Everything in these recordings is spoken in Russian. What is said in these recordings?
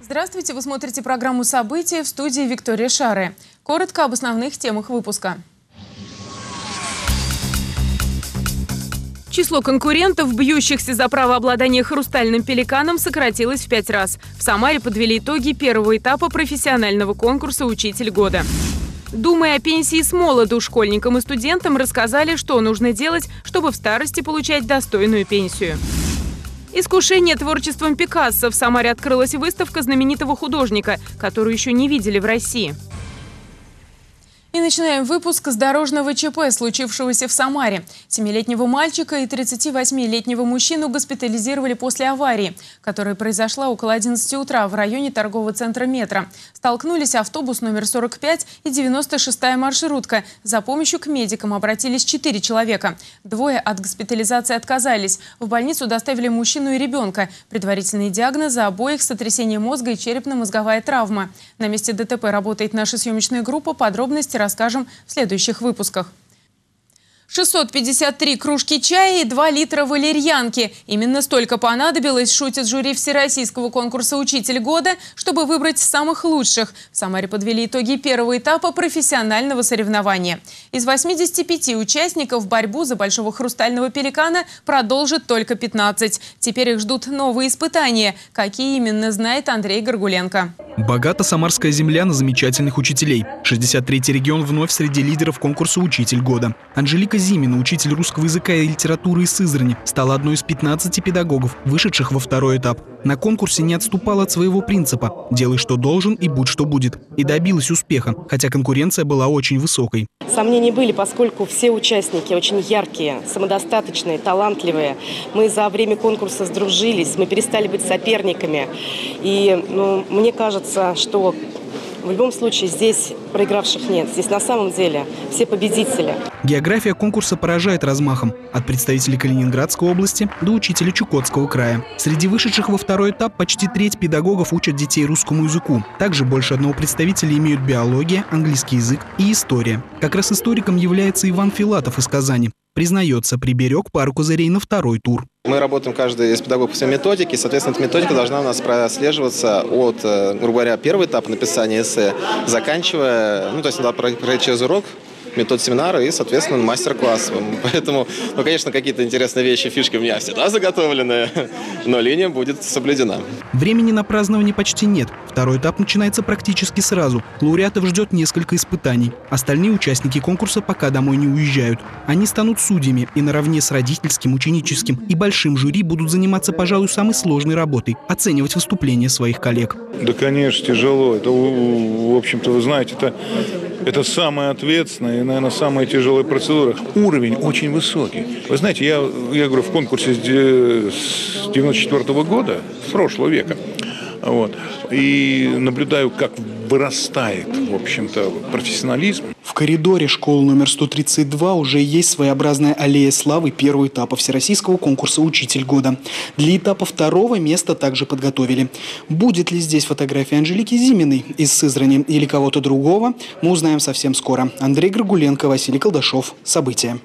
Здравствуйте, вы смотрите программу «События» в студии Виктория Шары. Коротко об основных темах выпуска. Число конкурентов, бьющихся за право обладания хрустальным пеликаном, сократилось в пять раз. В Самаре подвели итоги первого этапа профессионального конкурса «Учитель года». Думая о пенсии с молоду, школьникам и студентам рассказали, что нужно делать, чтобы в старости получать достойную пенсию. Искушение творчеством Пикассо. В Самаре открылась выставка знаменитого художника, которую еще не видели в России. И начинаем выпуск с дорожного ЧП, случившегося в Самаре. Семилетнего мальчика и 38-летнего мужчину госпитализировали после аварии, которая произошла около 11 утра в районе торгового центра «Метро». Столкнулись автобус номер 45 и 96-я маршрутка. За помощью к медикам обратились 4 человека. Двое от госпитализации отказались. В больницу доставили мужчину и ребенка. Предварительные диагнозы обоих – сотрясение мозга и черепно-мозговая травма. На месте ДТП работает наша съемочная группа. Подробности расскажем в следующих выпусках. 653 кружки чая и 2 литра валерьянки. Именно столько понадобилось, шутит жюри Всероссийского конкурса «Учитель года», чтобы выбрать самых лучших. В Самаре подвели итоги первого этапа профессионального соревнования. Из 85 участников борьбу за большого хрустального пеликана продолжит только 15. Теперь их ждут новые испытания. Какие именно, знает Андрей Горгуленко. Богата самарская земля на замечательных учителей. 63-й регион вновь среди лидеров конкурса «Учитель года». Анжелика Зимина, учитель русского языка и литературы из Сызрани, стала одной из 15 педагогов, вышедших во второй этап. На конкурсе не отступала от своего принципа «делай, что должен и будь, что будет» и добилась успеха, хотя конкуренция была очень высокой. Сомнения были, поскольку все участники очень яркие, самодостаточные, талантливые. Мы за время конкурса сдружились, мы перестали быть соперниками. И ну, мне кажется, что в любом случае здесь проигравших нет. Здесь на самом деле все победители. География конкурса поражает размахом. От представителей Калининградской области до учителя Чукотского края. Среди вышедших во второй этап почти треть педагогов учат детей русскому языку. Также больше одного представителя имеют биология, английский язык и история. Как раз историком является Иван Филатов из Казани. Признается, приберег пару козырей на второй тур. Мы работаем каждый из педагогов по своей методике, соответственно, эта методика должна у нас прослеживаться от, э, грубо говоря, первого этапа написания эссе, заканчивая, ну, то есть надо пройти через урок, метод семинара и, соответственно, мастер-класс. Поэтому, ну, конечно, какие-то интересные вещи, фишки у меня всегда заготовлены, но линия будет соблюдена. Времени на празднование почти нет. Второй этап начинается практически сразу. Лауреатов ждет несколько испытаний. Остальные участники конкурса пока домой не уезжают. Они станут судьями и наравне с родительским, ученическим и большим жюри будут заниматься, пожалуй, самой сложной работой – оценивать выступления своих коллег. Да, конечно, тяжело. Это, в общем-то, вы знаете, это, это самое ответственное и, наверное, самая тяжелая процедура. Уровень очень высокий. Вы знаете, я, я говорю, в конкурсе с 94 -го года, с прошлого века, вот, и наблюдаю, как вырастает, в общем-то, профессионализм. В коридоре школы номер 132 уже есть своеобразная аллея славы первого этапа Всероссийского конкурса «Учитель года». Для этапа второго место также подготовили. Будет ли здесь фотография Анжелики Зиминой из Сызрани или кого-то другого, мы узнаем совсем скоро. Андрей Грагуленко, Василий Колдашов. События.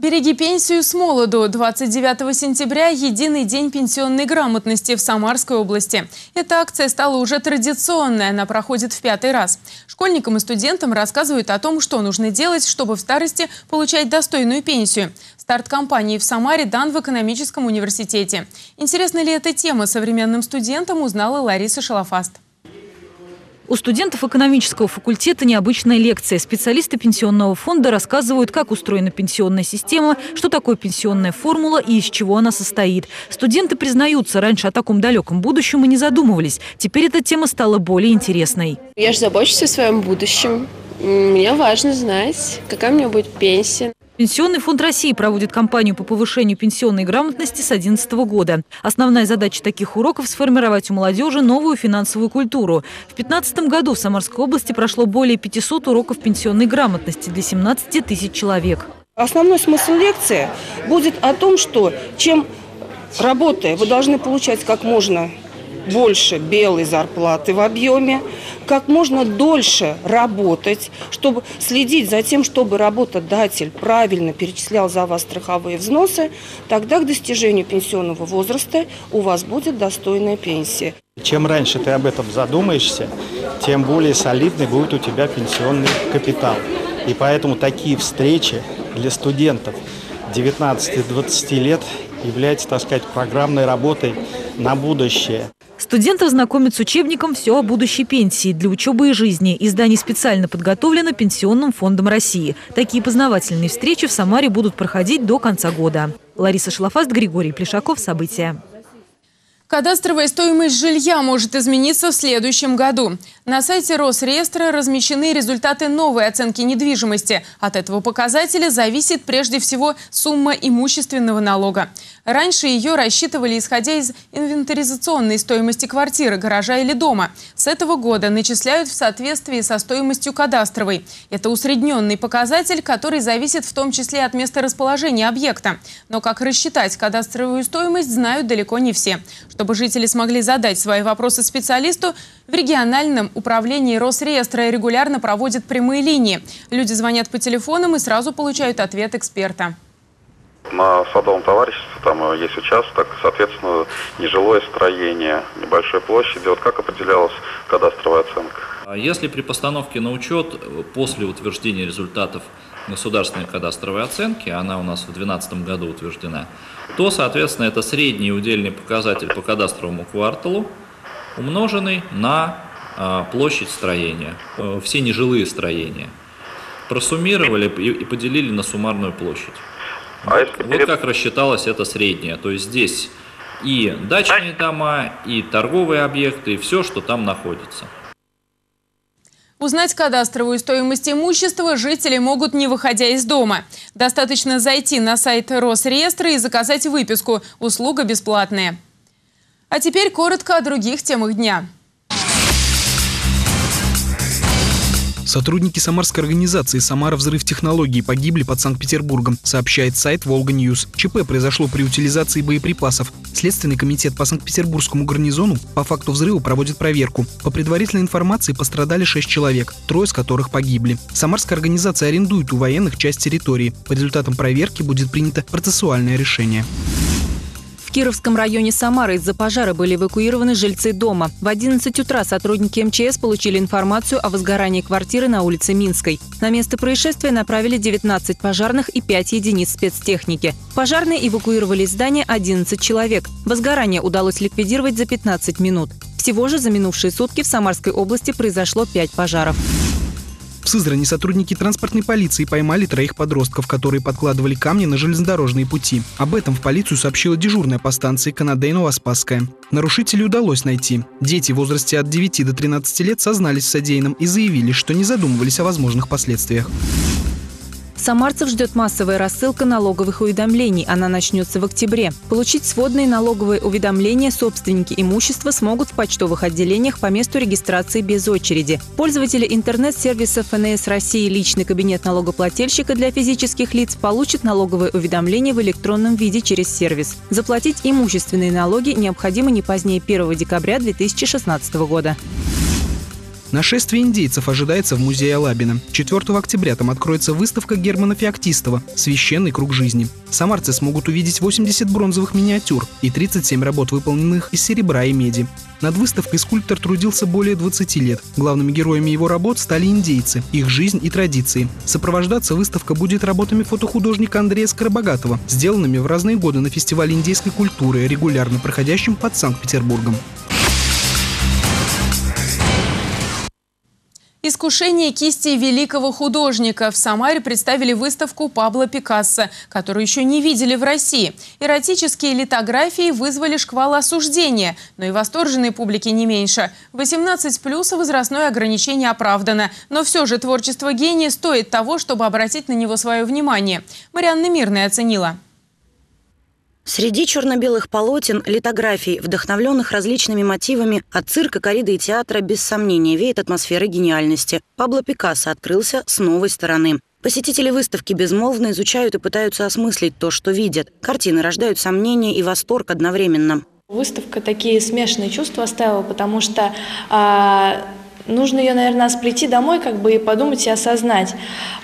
Береги пенсию с молоду. 29 сентября – единый день пенсионной грамотности в Самарской области. Эта акция стала уже традиционной, она проходит в пятый раз. Школьникам и студентам рассказывают о том, что нужно делать, чтобы в старости получать достойную пенсию. Старт кампании в Самаре дан в экономическом университете. Интересна ли эта тема современным студентам, узнала Лариса Шалафаст. У студентов экономического факультета необычная лекция. Специалисты пенсионного фонда рассказывают, как устроена пенсионная система, что такое пенсионная формула и из чего она состоит. Студенты признаются, раньше о таком далеком будущем и не задумывались. Теперь эта тема стала более интересной. Я же забочусь о своем будущем. Мне важно знать, какая у меня будет пенсия. Пенсионный фонд России проводит кампанию по повышению пенсионной грамотности с 2011 года. Основная задача таких уроков – сформировать у молодежи новую финансовую культуру. В 2015 году в Самарской области прошло более 500 уроков пенсионной грамотности для 17 тысяч человек. Основной смысл лекции будет о том, что чем работая, вы должны получать как можно больше белой зарплаты в объеме, как можно дольше работать, чтобы следить за тем, чтобы работодатель правильно перечислял за вас страховые взносы, тогда к достижению пенсионного возраста у вас будет достойная пенсия. Чем раньше ты об этом задумаешься, тем более солидный будет у тебя пенсионный капитал. И поэтому такие встречи для студентов 19-20 лет являются, так сказать, программной работой на будущее. Студентов знакомят с учебником «Все о будущей пенсии» для учебы и жизни. Издание специально подготовлено Пенсионным фондом России. Такие познавательные встречи в Самаре будут проходить до конца года. Лариса Шлафаст, Григорий Плешаков. События. Кадастровая стоимость жилья может измениться в следующем году. На сайте Росреестра размещены результаты новой оценки недвижимости. От этого показателя зависит прежде всего сумма имущественного налога. Раньше ее рассчитывали исходя из инвентаризационной стоимости квартиры, гаража или дома. С этого года начисляют в соответствии со стоимостью кадастровой. Это усредненный показатель, который зависит в том числе от места расположения объекта. Но как рассчитать кадастровую стоимость, знают далеко не все. Чтобы жители смогли задать свои вопросы специалисту, в региональном управлении Росреестра регулярно проводят прямые линии. Люди звонят по телефонам и сразу получают ответ эксперта. На садовом товариществе там есть участок, соответственно, нежилое строение, небольшой площади. Вот как определялась кадастровая оценка? А если при постановке на учет после утверждения результатов государственной кадастровой оценки, она у нас в 2012 году утверждена, то, соответственно, это средний удельный показатель по кадастровому кварталу, умноженный на а, площадь строения, э, все нежилые строения. Просуммировали и поделили на суммарную площадь. А вот, вот как рассчиталось это среднее. То есть здесь и дачные дома, и торговые объекты, и все, что там находится. Узнать кадастровую стоимость имущества жители могут не выходя из дома. Достаточно зайти на сайт Росреестра и заказать выписку. Услуга бесплатная. А теперь коротко о других темах дня. Сотрудники самарской организации «Самара взрыв технологий» погибли под Санкт-Петербургом, сообщает сайт «Волга Ньюс». ЧП произошло при утилизации боеприпасов. Следственный комитет по Санкт-Петербургскому гарнизону по факту взрыва проводит проверку. По предварительной информации пострадали 6 человек, трое из которых погибли. Самарская организация арендует у военных часть территории. По результатам проверки будет принято процессуальное решение. В Кировском районе Самары из-за пожара были эвакуированы жильцы дома. В 11 утра сотрудники МЧС получили информацию о возгорании квартиры на улице Минской. На место происшествия направили 19 пожарных и 5 единиц спецтехники. Пожарные эвакуировали из здания 11 человек. Возгорание удалось ликвидировать за 15 минут. Всего же за минувшие сутки в Самарской области произошло 5 пожаров. В Сызрани сотрудники транспортной полиции поймали троих подростков, которые подкладывали камни на железнодорожные пути. Об этом в полицию сообщила дежурная по станции Канадейно-Васпасская. Нарушителей удалось найти. Дети в возрасте от 9 до 13 лет сознались в содеянном и заявили, что не задумывались о возможных последствиях. Самарцев ждет массовая рассылка налоговых уведомлений. Она начнется в октябре. Получить сводные налоговые уведомления собственники имущества смогут в почтовых отделениях по месту регистрации без очереди. Пользователи интернет-сервиса ФНС России «Личный кабинет налогоплательщика» для физических лиц получат налоговые уведомления в электронном виде через сервис. Заплатить имущественные налоги необходимо не позднее 1 декабря 2016 года. Нашествие индейцев ожидается в музее Алабина. 4 октября там откроется выставка Германа Феоктистова «Священный круг жизни». Самарцы смогут увидеть 80 бронзовых миниатюр и 37 работ, выполненных из серебра и меди. Над выставкой скульптор трудился более 20 лет. Главными героями его работ стали индейцы, их жизнь и традиции. Сопровождаться выставка будет работами фотохудожника Андрея Скоробогатова, сделанными в разные годы на фестивале индейской культуры, регулярно проходящем под Санкт-Петербургом. Искушение кисти великого художника. В Самаре представили выставку Пабло Пикассо, которую еще не видели в России. Эротические литографии вызвали шквал осуждения, но и восторженной публики не меньше. 18 плюс возрастное ограничение оправдано. Но все же творчество гения стоит того, чтобы обратить на него свое внимание. Марианна Мирная оценила. Среди черно-белых полотен, литографий, вдохновленных различными мотивами от цирка, кориды и театра, без сомнения веет атмосфера гениальности. Пабло Пикассо открылся с новой стороны. Посетители выставки безмолвно изучают и пытаются осмыслить то, что видят. Картины рождают сомнения и восторг одновременно. Выставка такие смешанные чувства оставила, потому что а, нужно ее, наверное, сплети домой, как бы и подумать и осознать.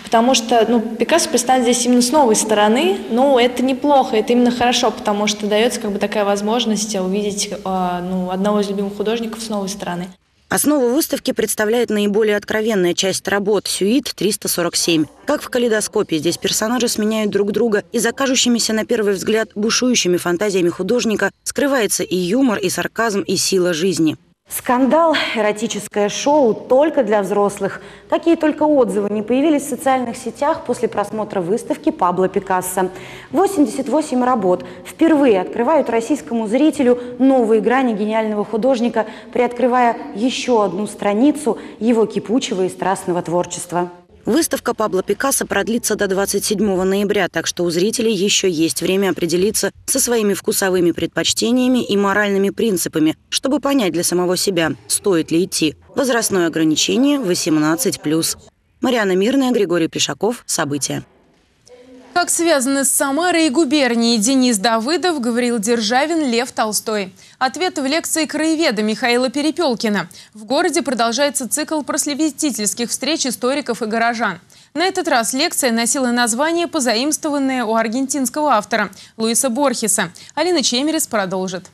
Потому что ну, Пикассо представлен здесь именно с новой стороны, но это неплохо, это именно хорошо, потому что дается как бы такая возможность увидеть а, ну, одного из любимых художников с новой стороны. Основу выставки представляет наиболее откровенная часть работ «Сюит 347». Как в калейдоскопе, здесь персонажи сменяют друг друга, и за кажущимися на первый взгляд бушующими фантазиями художника скрывается и юмор, и сарказм, и сила жизни. Скандал, эротическое шоу только для взрослых. Какие только отзывы не появились в социальных сетях после просмотра выставки Пабло Пикассо. 88 работ впервые открывают российскому зрителю новые грани гениального художника, приоткрывая еще одну страницу его кипучего и страстного творчества. Выставка Пабло Пикассо продлится до 27 ноября, так что у зрителей еще есть время определиться со своими вкусовыми предпочтениями и моральными принципами, чтобы понять для самого себя, стоит ли идти. Возрастное ограничение 18+. Мариана Мирная, Григорий Плешаков. События. Как связаны с Самарой и губернией Денис Давыдов, говорил Державин Лев Толстой. Ответ в лекции краеведа Михаила Перепелкина. В городе продолжается цикл просветительских встреч историков и горожан. На этот раз лекция носила название, позаимствованное у аргентинского автора Луиса Борхеса. Алина Чемерис продолжит.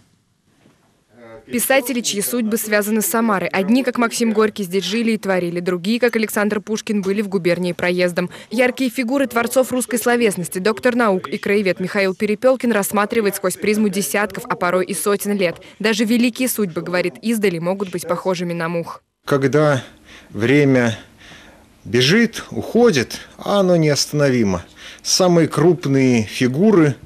Писатели, чьи судьбы связаны с Самарой. Одни, как Максим Горький, здесь жили и творили, другие, как Александр Пушкин, были в губернии проездом. Яркие фигуры творцов русской словесности, доктор наук и краевед Михаил Перепелкин рассматривает сквозь призму десятков, а порой и сотен лет. Даже великие судьбы, говорит, издали могут быть похожими на мух. Когда время бежит, уходит, а оно неостановимо. Самые крупные фигуры,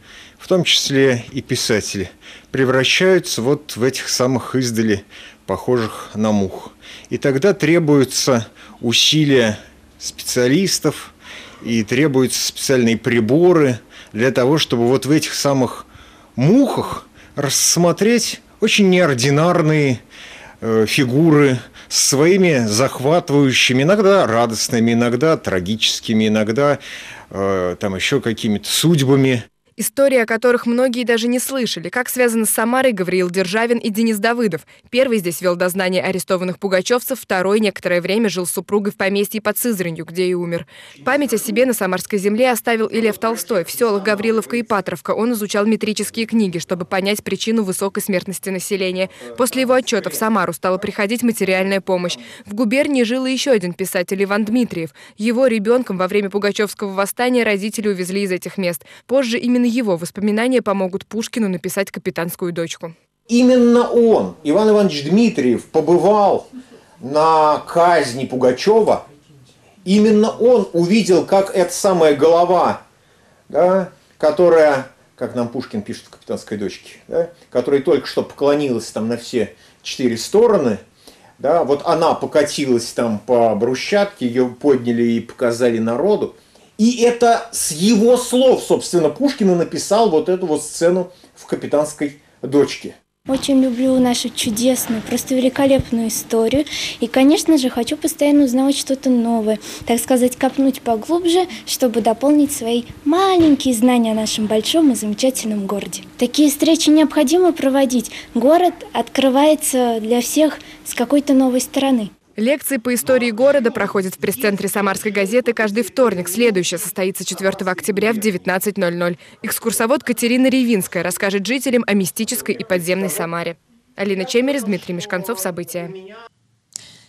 в том числе и писатели – превращаются вот в этих самых издали, похожих на мух. И тогда требуются усилия специалистов и требуются специальные приборы для того, чтобы вот в этих самых мухах рассмотреть очень неординарные э, фигуры с своими захватывающими, иногда радостными, иногда трагическими, иногда э, там еще какими-то судьбами. Истории, о которых многие даже не слышали. Как связаны с Самарой Гавриил Державин и Денис Давыдов. Первый здесь вел дознание арестованных пугачевцев, второй некоторое время жил с супругой в поместье под Сызранью, где и умер. Память о себе на Самарской земле оставил и Лев Толстой. В селах Гавриловка и Патровка он изучал метрические книги, чтобы понять причину высокой смертности населения. После его отчета в Самару стала приходить материальная помощь. В губернии жил и еще один писатель Иван Дмитриев. Его ребенком во время Пугачевского восстания родители увезли из этих мест. Позже именно его воспоминания помогут Пушкину написать «Капитанскую дочку». Именно он, Иван Иванович Дмитриев, побывал на казни Пугачева. Именно он увидел, как эта самая голова, да, которая, как нам Пушкин пишет в «Капитанской дочке», да, которая только что поклонилась там на все четыре стороны, да, вот она покатилась там по брусчатке, ее подняли и показали народу – и это с его слов, собственно, Пушкин и написал вот эту вот сцену в «Капитанской дочке». Очень люблю нашу чудесную, просто великолепную историю. И, конечно же, хочу постоянно узнавать что-то новое. Так сказать, копнуть поглубже, чтобы дополнить свои маленькие знания о нашем большом и замечательном городе. Такие встречи необходимо проводить. Город открывается для всех с какой-то новой стороны. Лекции по истории города проходят в пресс-центре «Самарской газеты» каждый вторник. Следующая состоится 4 октября в 19.00. Экскурсовод Катерина Ревинская расскажет жителям о мистической и подземной Самаре. Алина Чемерис, Дмитрий Мешканцов. События.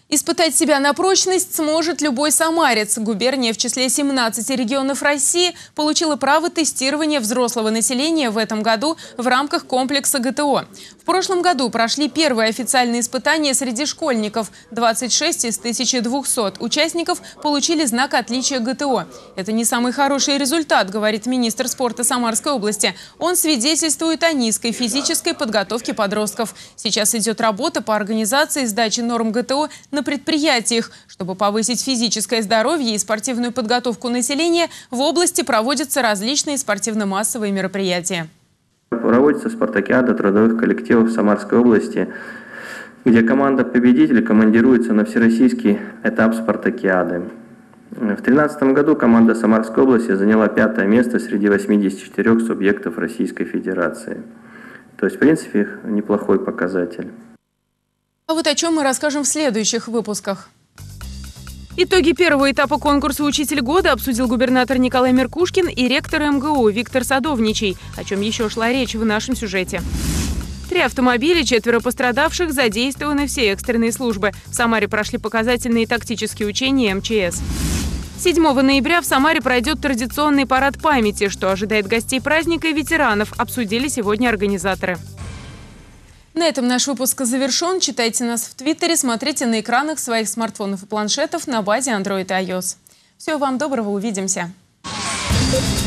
Испытать себя на прочность сможет любой самарец. Губерния в числе 17 регионов России получила право тестирования взрослого населения в этом году в рамках комплекса ГТО. Прошлом году прошли первые официальные испытания среди школьников. 26 из 1200 участников получили знак отличия ГТО. Это не самый хороший результат, говорит министр спорта Самарской области. Он свидетельствует о низкой физической подготовке подростков. Сейчас идет работа по организации сдачи норм ГТО на предприятиях. Чтобы повысить физическое здоровье и спортивную подготовку населения, в области проводятся различные спортивно-массовые мероприятия. Проводится спартакиада трудовых коллективов Самарской области, где команда победителей командируется на всероссийский этап спартакиады. В 2013 году команда Самарской области заняла пятое место среди 84 субъектов Российской Федерации. То есть, в принципе, неплохой показатель. А вот о чем мы расскажем в следующих выпусках. Итоги первого этапа конкурса «Учитель года» обсудил губернатор Николай Меркушкин и ректор МГУ Виктор Садовничий, о чем еще шла речь в нашем сюжете. Три автомобиля, четверо пострадавших, задействованы все экстренные службы. В Самаре прошли показательные тактические учения МЧС. 7 ноября в Самаре пройдет традиционный парад памяти. Что ожидает гостей праздника и ветеранов, обсудили сегодня организаторы. На этом наш выпуск завершен. Читайте нас в Твиттере, смотрите на экранах своих смартфонов и планшетов на базе Android и iOS. Всего вам доброго, увидимся. Thank you.